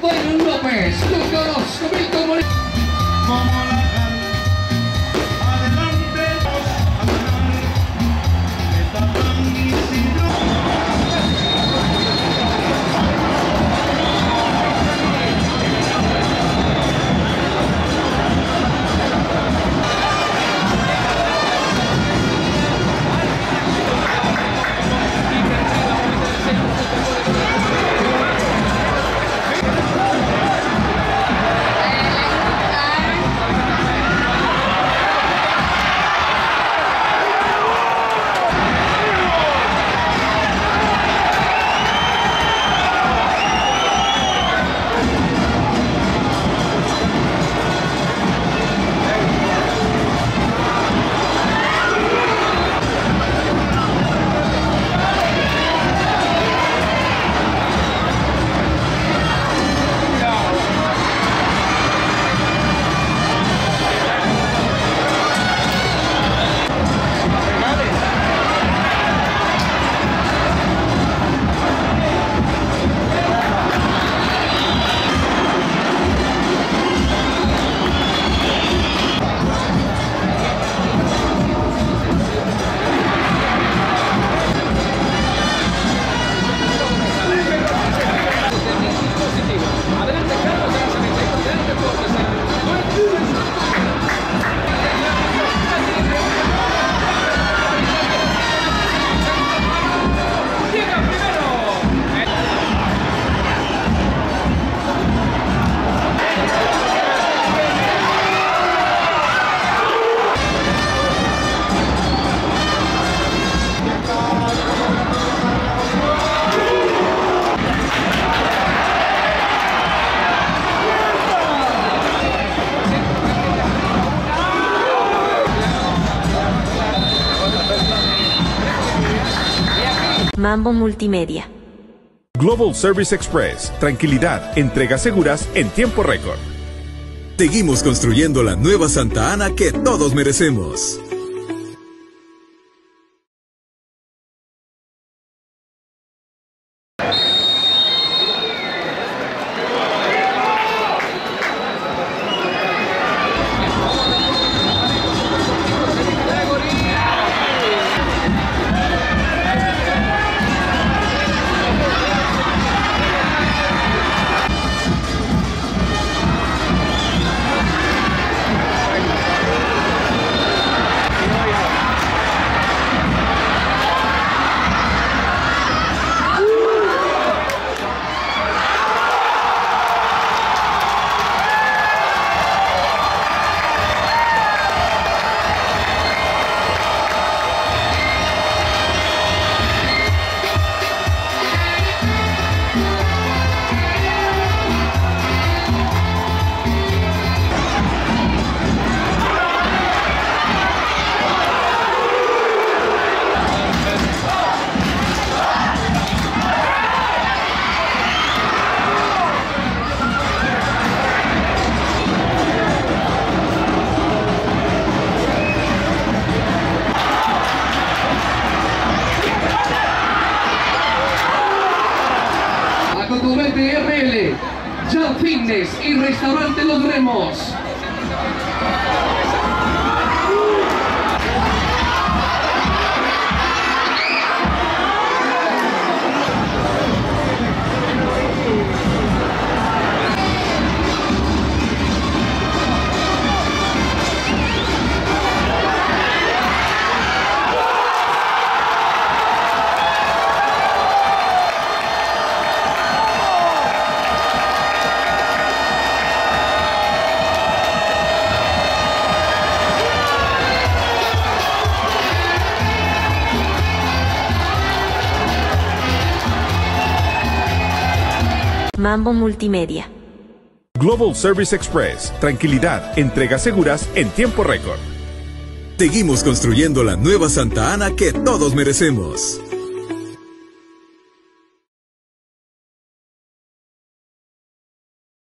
Put it Mambo Multimedia. Global Service Express. Tranquilidad, entregas seguras en tiempo récord. Seguimos construyendo la nueva Santa Ana que todos merecemos. Fitness y Restaurante Los Remos. Mambo Multimedia. Global Service Express. Tranquilidad, entregas seguras en tiempo récord. Seguimos construyendo la nueva Santa Ana que todos merecemos.